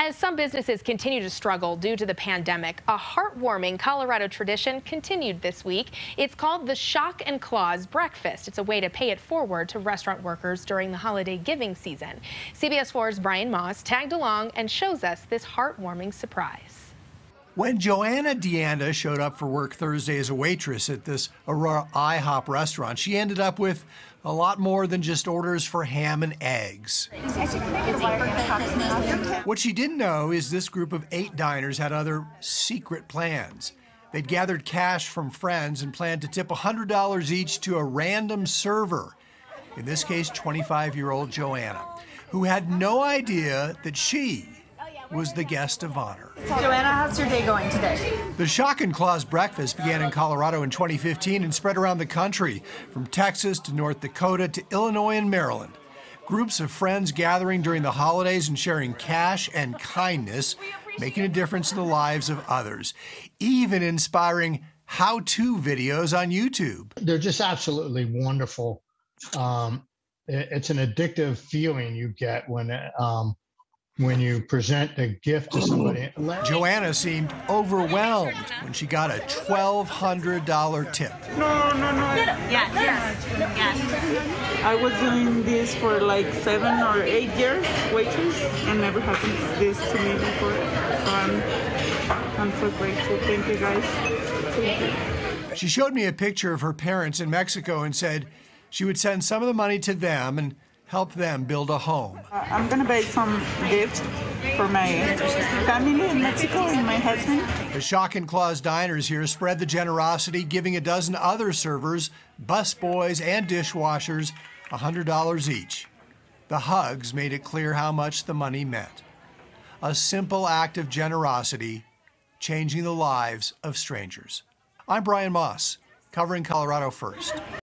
As some businesses continue to struggle due to the pandemic, a heartwarming Colorado tradition continued this week. It's called the Shock and Claus Breakfast. It's a way to pay it forward to restaurant workers during the holiday giving season. CBS 4's Brian Moss tagged along and shows us this heartwarming surprise. When Joanna Deanda showed up for work Thursday as a waitress at this Aurora IHOP restaurant, she ended up with a lot more than just orders for ham and eggs. What she didn't know is this group of eight diners had other secret plans. They'd gathered cash from friends and planned to tip $100 each to a random server, in this case, 25 year old Joanna, who had no idea that she was the guest of honor. Joanna, how's your day going today? The Shock and Claus breakfast began in Colorado in 2015 and spread around the country, from Texas to North Dakota to Illinois and Maryland. Groups of friends gathering during the holidays and sharing cash and kindness, making a difference in the lives of others, even inspiring how to videos on YouTube. They're just absolutely wonderful. Um, it's an addictive feeling you get when um, when you present a gift to somebody. Joanna seemed overwhelmed when she got a $1,200 tip. No, no, no. Yes, yes, yes. I was doing this for like seven or eight years, waitress, and never happened this to me before. So I'm, I'm so grateful. Thank you guys. Thank you. She showed me a picture of her parents in Mexico and said she would send some of the money to them and help them build a home. Uh, I'm going to buy some gifts for my family in Mexico and my husband. The Shock and Claus diners here spread the generosity, giving a dozen other servers, busboys, and dishwashers $100 each. The hugs made it clear how much the money meant. A simple act of generosity, changing the lives of strangers. I'm Brian Moss, covering Colorado First.